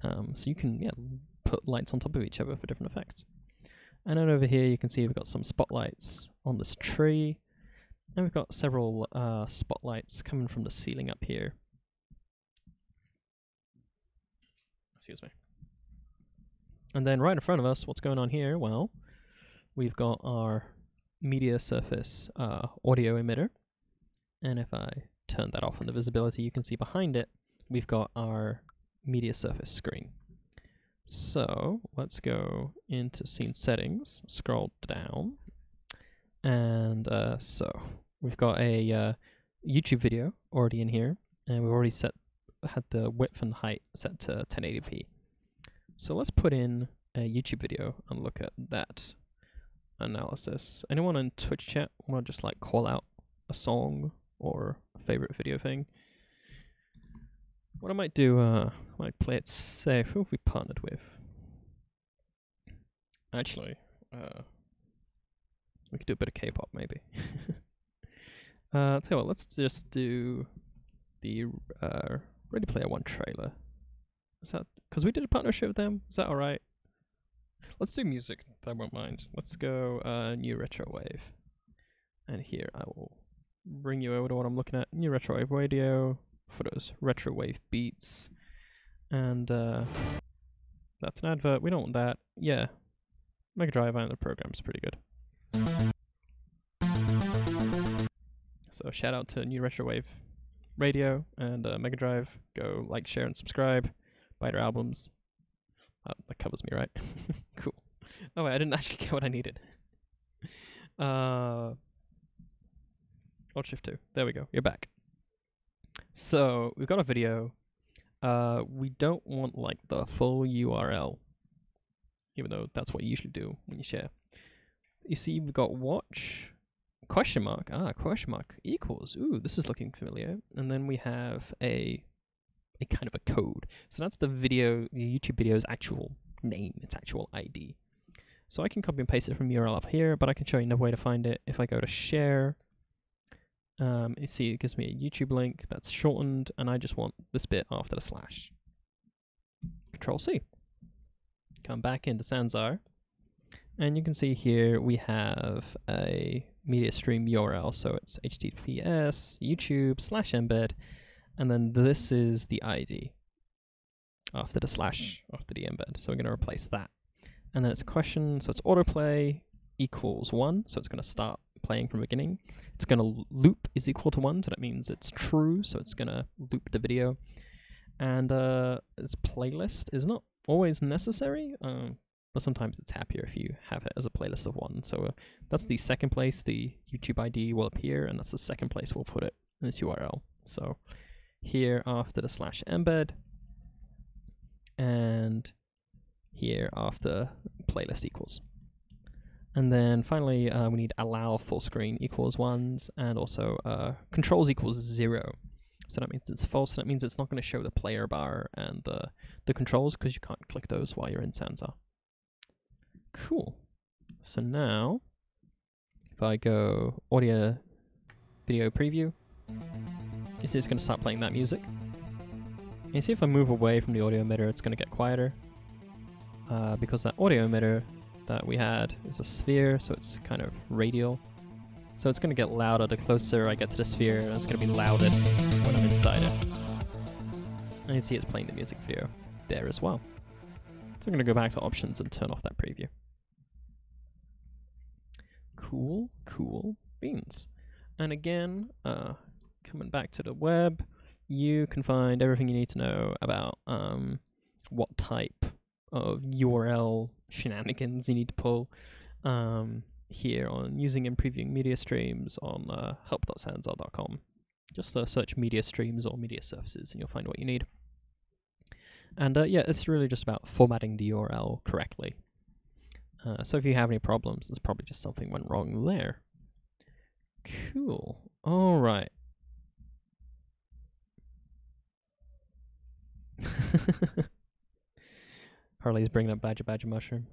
Um, so you can yeah put lights on top of each other for different effects. And then over here you can see we've got some spotlights on this tree. And we've got several uh, spotlights coming from the ceiling up here. Excuse me. And then right in front of us, what's going on here? Well, we've got our media surface uh, audio emitter. And if I turn that off on the visibility, you can see behind it, we've got our media surface screen. So let's go into scene settings, scroll down, and uh, so we've got a uh, YouTube video already in here, and we've already set had the width and height set to 1080p. So let's put in a YouTube video and look at that analysis. Anyone in Twitch chat want to just like call out a song or a favorite video thing? What I might do, uh, I might play it safe. Who have we partnered with? Actually, uh, we could do a bit of K-pop maybe. [laughs] uh, tell you what, let's just do the uh, Ready Player One trailer. Is that because we did a partnership with them? Is that all right? Let's do music. I won't mind. Let's go uh, new retro wave, and here I will bring you over to what I'm looking at. New retro wave radio those retro wave beats, and uh, that's an advert. We don't want that. Yeah, Mega Drive and the program's pretty good. So shout out to New Retro Wave Radio and uh, Mega Drive. Go like, share, and subscribe. Buy their albums. Uh, that covers me, right? [laughs] cool. Oh wait, I didn't actually [laughs] get what I needed. Uh, Alt Shift Two. There we go. You're back. So we've got a video. Uh, we don't want like the full URL, even though that's what you usually do when you share. You see, we've got watch question mark. Ah, question mark equals. Ooh, this is looking familiar. And then we have a a kind of a code. So that's the video, the YouTube video's actual name, its actual ID. So I can copy and paste it from URL up here, but I can show you another way to find it. If I go to share, um, you see it gives me a YouTube link that's shortened, and I just want this bit after the slash. Control C. Come back into Sansar, and you can see here we have a media stream URL. So it's HTTPS, YouTube, slash embed, and then this is the ID after the slash, after the embed. So we're going to replace that. And then it's a question, so it's autoplay equals one, so it's going to start playing from beginning. It's going to loop is equal to one, so that means it's true, so it's going to loop the video. And uh, its playlist is not always necessary, um, but sometimes it's happier if you have it as a playlist of one. So uh, that's the second place the YouTube ID will appear, and that's the second place we'll put it in this URL. So here after the slash embed, and here after playlist equals. And then finally, uh, we need allow full screen equals ones, and also uh, controls equals zero. So that means it's false. And that means it's not going to show the player bar and the the controls because you can't click those while you're in Sansar. Cool. So now, if I go audio video preview, you see it's going to start playing that music. You see if I move away from the audio emitter, it's going to get quieter. Uh, because that audio emitter that we had is a sphere, so it's kind of radial. So it's going to get louder the closer I get to the sphere, and it's going to be loudest when I'm inside it. And you see it's playing the music video there as well. So I'm going to go back to options and turn off that preview. Cool, cool beans. And again, uh, coming back to the web, you can find everything you need to know about um, what type of URL shenanigans you need to pull um, here on using and previewing media streams on uh. Just uh, search media streams or media services and you'll find what you need. And uh, yeah, it's really just about formatting the URL correctly. Uh, so if you have any problems, it's probably just something went wrong there. Cool. All right. [laughs] Harley's bringing up Badger Badger Mushroom.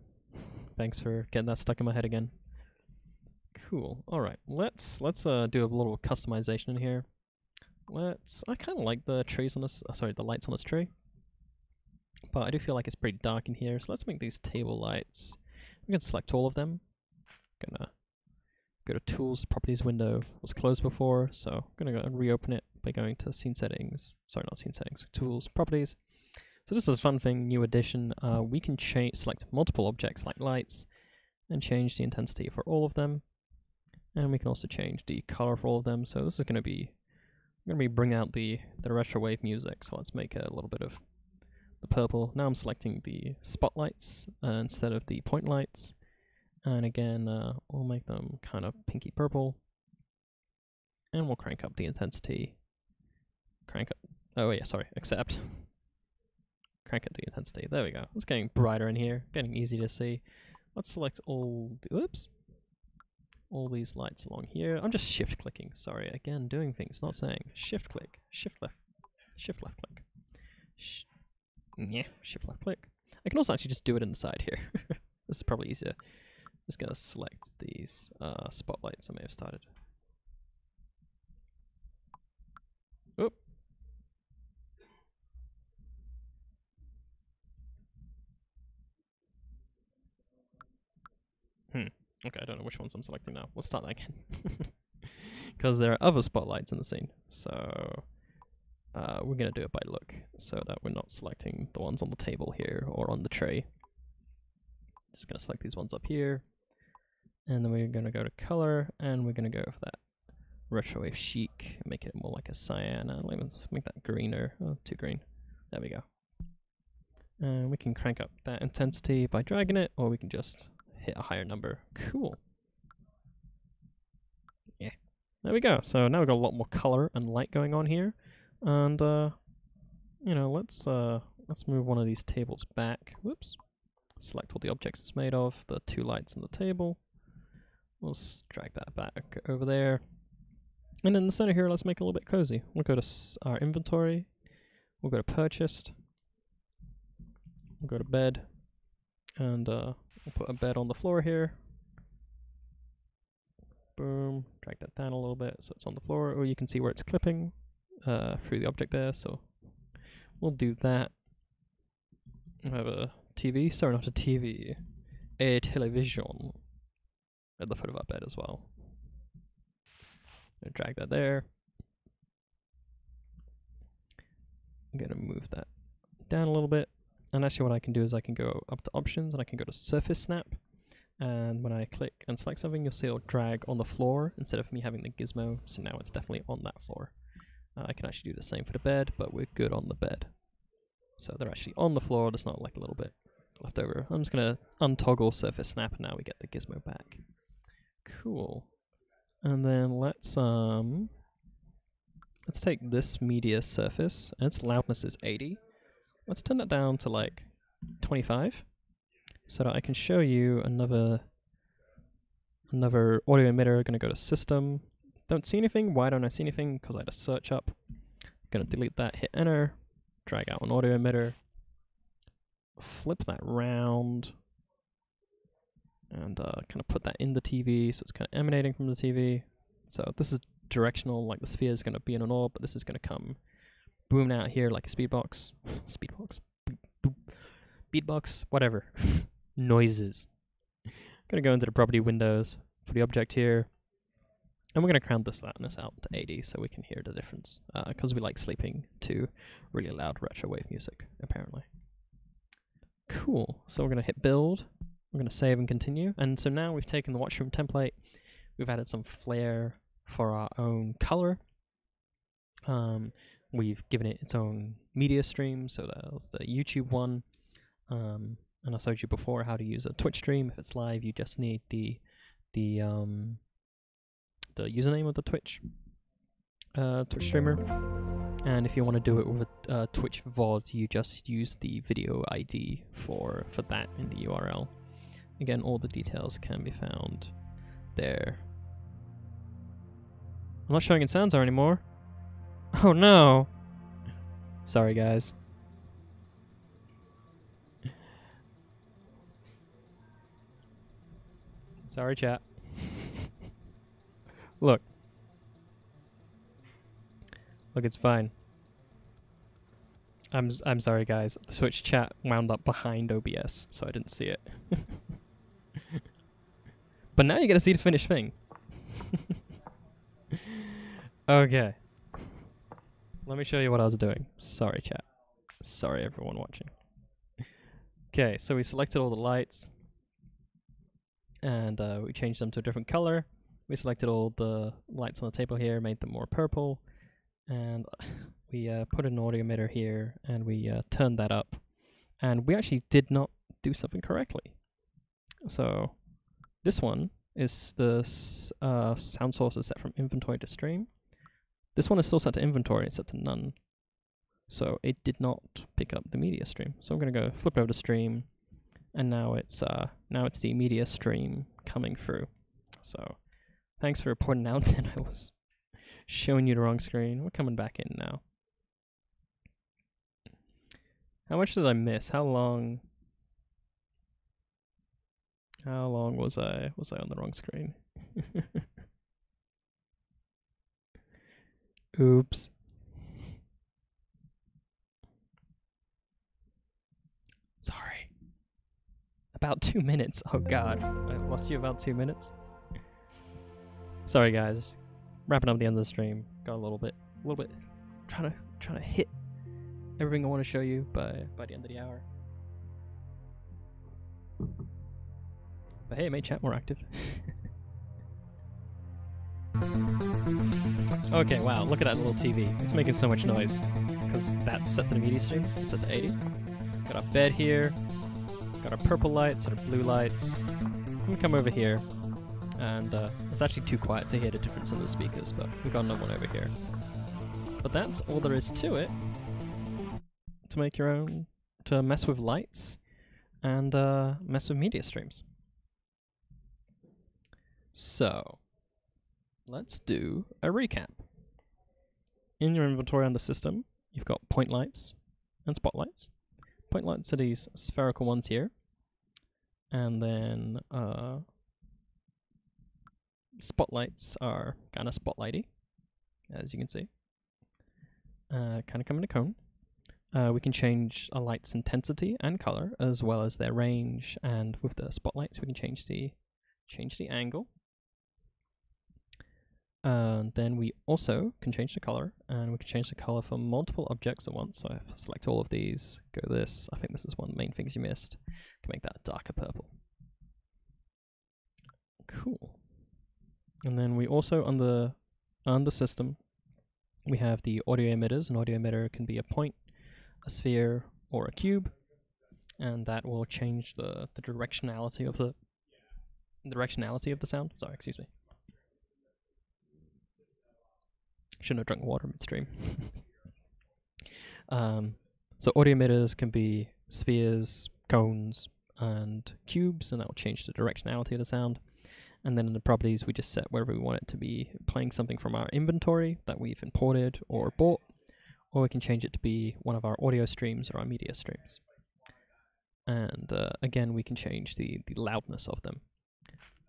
Thanks for getting that stuck in my head again. Cool. All right. Let's let's uh do a little customization in here. Let's. I kind of like the trees on this. Uh, sorry, the lights on this tree. But I do feel like it's pretty dark in here, so let's make these table lights. We can select all of them. Gonna go to Tools, Properties window was closed before, so I'm gonna go and reopen it by going to Scene Settings. Sorry, not Scene Settings. Tools, Properties. So this is a fun thing, new addition. Uh, we can change select multiple objects like lights and change the intensity for all of them. And we can also change the color for all of them. So this is going to be going to be bring out the the retro wave music. So let's make a little bit of the purple. Now I'm selecting the spotlights uh, instead of the point lights. And again, uh, we'll make them kind of pinky purple. And we'll crank up the intensity. Crank up. Oh yeah, sorry. Accept. crank up the intensity. There we go. It's getting brighter in here. Getting easy to see. Let's select all. The, oops. All these lights along here. I'm just shift clicking. Sorry. Again, doing things, not saying. Shift click. Shift left. Shift left click. Sh yeah. Shift left click. I can also actually just do it inside here. [laughs] this is probably easier. Just gonna select these uh, spotlights I may have started. Okay, I don't know which ones I'm selecting now. Let's start that again. [laughs] Because there are other spotlights in the scene. So uh, we're going to do it by look so that we're not selecting the ones on the table here or on the tray. Just going to select these ones up here. And then we're going to go to color and we're going to go for that retro wave chic, make it more like a cyan. Uh, let's make that greener, oh, too green. There we go. And we can crank up that intensity by dragging it, or we can just hit a higher number. Cool. Yeah. There we go. So now we've got a lot more color and light going on here. And uh you know, let's uh let's move one of these tables back. Whoops. Select all the objects it's made of, the two lights on the table. We'll drag that back over there. And in the center here, let's make it a little bit cozy. We'll go to our inventory. We'll go to purchased. We'll go to bed. And uh, we'll put a bed on the floor here. Boom. Drag that down a little bit so it's on the floor. Or you can see where it's clipping uh, through the object there. So we'll do that. We have a TV. Sorry, not a TV. A television at the foot of our bed as well drag that there. I'm gonna move that down a little bit. And actually what I can do is I can go up to options and I can go to surface snap. And when I click and select something, you'll see it'll drag on the floor instead of me having the gizmo. So now it's definitely on that floor. Uh, I can actually do the same for the bed, but we're good on the bed. So they're actually on the floor, there's not like a little bit left over. I'm just gonna untoggle surface snap and now we get the gizmo back. Cool. And then let's um let's take this media surface and its loudness is 80. Let's turn that down to like 25 so that I can show you another another audio emitter. Gonna go to system. Don't see anything. Why don't I see anything? Because I had a search up. Gonna delete that, hit enter, drag out an audio emitter, flip that round, and uh, kind of put that in the TV so it's kind of emanating from the TV. So this is directional, like the sphere is going to be in an orb, but this is going to come booming out here like a speedbox. [laughs] speedbox? Beatbox? Whatever. [laughs] Noises. I'm going to go into the property windows for the object here. And we're going to crank this loudness out to 80 so we can hear the difference. Because uh, we like sleeping to really loud retro wave music, apparently. Cool. So we're going to hit build. We're going to save and continue. And so now we've taken the watchroom template, we've added some flair for our own color. Um, we've given it its own media stream, so that was the YouTube one. Um, and I showed you before how to use a Twitch stream. If it's live, you just need the the um, the username of the Twitch uh, Twitch streamer. And if you want to do it with a uh, Twitch VOD, you just use the video ID for for that in the URL. Again, all the details can be found there. I'm not showing in Sansar anymore. Oh no! Sorry, guys. Sorry, chat. [laughs] Look. Look, it's fine. I'm I'm sorry, guys. The Twitch chat wound up behind OBS, so I didn't see it. [laughs] But now you get to see the finished thing. [laughs] okay. Let me show you what I was doing. Sorry, chat. Sorry, everyone watching. Okay, so we selected all the lights and uh, we changed them to a different color. We selected all the lights on the table here, made them more purple, and [sighs] we uh, put an audio emitter here and we uh, turned that up. And we actually did not do something correctly. So this one is the uh, sound source is set from inventory to stream. This one is still set to inventory, it's set to none. So it did not pick up the media stream. So I'm gonna go flip over to stream, and now it's uh now it's the media stream coming through. So thanks for pointing out [laughs] that I was showing you the wrong screen. We're coming back in now. How much did I miss? How long? How long was I was I on the wrong screen? [laughs] Oops. Sorry. About two minutes. Oh god. I lost you about two minutes. Sorry guys. Wrapping up the end of the stream. Got a little bit a little bit trying to trying to hit everything I want to show you by by the end of the hour. But hey, it made chat more active. [laughs] okay, wow, look at that little TV. It's making so much noise. Because that's set to the media stream. It's set to 80. Got our bed here. Got our purple lights, our blue lights. We come over here. And uh, it's actually too quiet to hear the difference in the speakers, but we've got another one over here. But that's all there is to it. To make your own, to mess with lights and uh, mess with media streams. So, let's do a recap. In your inventory on the system, you've got point lights and spotlights. Point lights are these spherical ones here. And then uh, spotlights are kind of spotlighty, as you can see. Uh, kind of come in a cone. Uh, we can change a light's intensity and color, as well as their range. And with the spotlights, we can change the change the angle. And then we also can change the color, and we can change the color for multiple objects at once. So I select all of these, go this. I think this is one of the main things you missed. Can make that darker purple. Cool. And then we also on the on the system we have the audio emitters. An audio emitter can be a point, a sphere, or a cube, and that will change the the directionality of the directionality of the sound. Sorry, excuse me. Shouldn't have drunk water midstream. [laughs] um, so audio emitters can be spheres, cones, and cubes, and that will change the directionality of the sound. And then in the properties, we just set wherever we want it to be playing something from our inventory that we've imported or bought, or we can change it to be one of our audio streams or our media streams. And uh, again, we can change the, the loudness of them.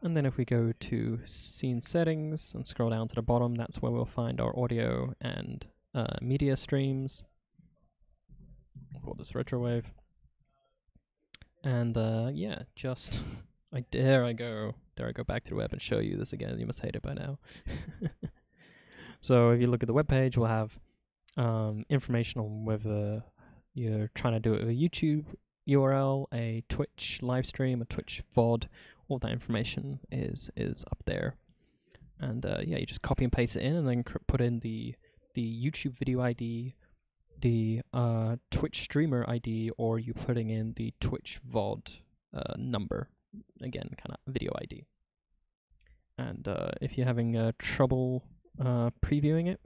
And then if we go to scene settings and scroll down to the bottom, that's where we'll find our audio and uh, media streams. We'll call this retrowave. And uh, yeah, just [laughs] I dare I go dare I go back to the web and show you this again. You must hate it by now. [laughs] so if you look at the web page, we'll have um, information on whether you're trying to do it with a YouTube URL, a Twitch live stream, a Twitch VOD, all that information is is up there. And uh, yeah, you just copy and paste it in, and then put in the the YouTube video ID, the uh, Twitch streamer ID, or you putting in the Twitch VOD uh, number. Again, kind of video ID. And uh, if you're having uh, trouble uh, previewing it,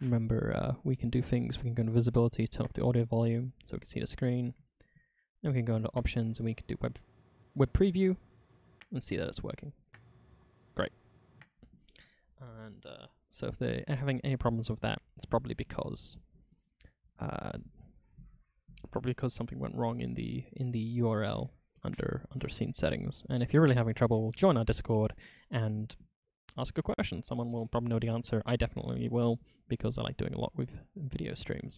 remember we can do things. We can go into visibility, turn up the audio volume so we can see the screen. Then we can go into options and we can do web web preview and see that it's working. Great. And uh, so if they're having any problems with that, it's probably because uh, probably because something went wrong in the in the URL under under scene settings. And if you're really having trouble, join our Discord and ask a question. Someone will probably know the answer. I definitely will because I like doing a lot with video streams.